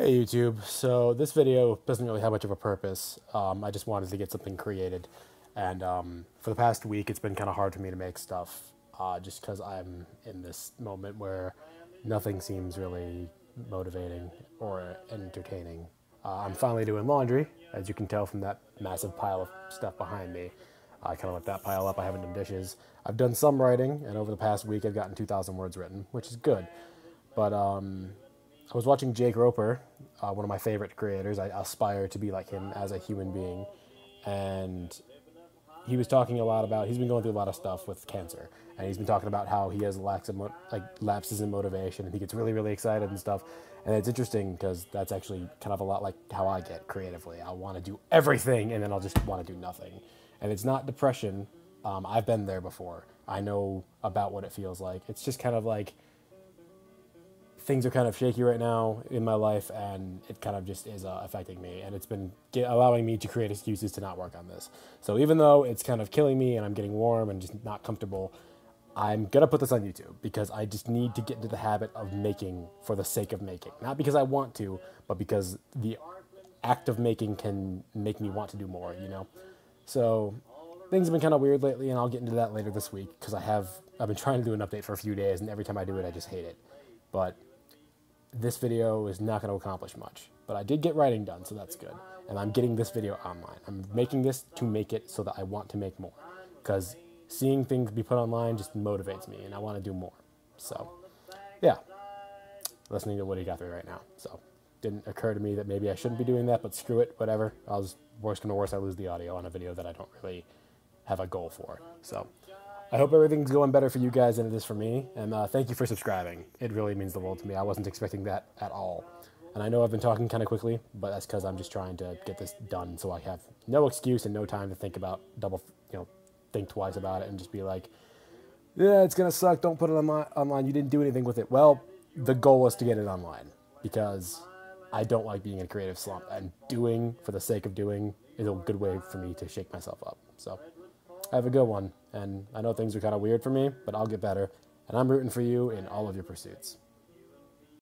Hey YouTube, so this video doesn't really have much of a purpose. Um, I just wanted to get something created, and um, for the past week it's been kind of hard for me to make stuff, uh, just because I'm in this moment where nothing seems really motivating or entertaining. Uh, I'm finally doing laundry, as you can tell from that massive pile of stuff behind me. I kind of let that pile up. I haven't done dishes. I've done some writing, and over the past week I've gotten 2,000 words written, which is good. But um, I was watching Jake Roper, uh, one of my favorite creators. I aspire to be like him as a human being, and he was talking a lot about. He's been going through a lot of stuff with cancer, and he's been talking about how he has mo- like lapses in motivation, and he gets really, really excited and stuff. And it's interesting because that's actually kind of a lot like how I get creatively. I want to do everything, and then I'll just want to do nothing. And it's not depression. Um, I've been there before. I know about what it feels like. It's just kind of like things are kind of shaky right now in my life, and it kind of just is uh, affecting me. And it's been allowing me to create excuses to not work on this. So even though it's kind of killing me and I'm getting warm and just not comfortable, I'm gonna put this on YouTube because I just need to get into the habit of making for the sake of making. Not because I want to, but because the act of making can make me want to do more, you know? So things have been kind of weird lately, and I'll get into that later this week because I have I've been trying to do an update for a few days, and every time I do it, I just hate it. But this video is not going to accomplish much. But I did get writing done, so that's good. And I'm getting this video online. I'm making this to make it so that I want to make more. Because seeing things be put online just motivates me, and I want to do more. So, yeah. Listening to Woody Guthrie right now. So, didn't occur to me that maybe I shouldn't be doing that, but screw it, whatever. I was worst come to worst, I lose the audio on a video that I don't really have a goal for. So, I hope everything's going better for you guys than it is for me. And uh, thank you for subscribing. It really means the world to me. I wasn't expecting that at all. And I know I've been talking kind of quickly, but that's because I'm just trying to get this done so I have no excuse and no time to think about double, you know, think twice about it and just be like, yeah, it's going to suck. Don't put it online. You didn't do anything with it. Well, the goal was to get it online because I don't like being in a creative slump. And doing for the sake of doing is a good way for me to shake myself up. So have a good one. And I know things are kind of weird for me, but I'll get better. And I'm rooting for you in all of your pursuits.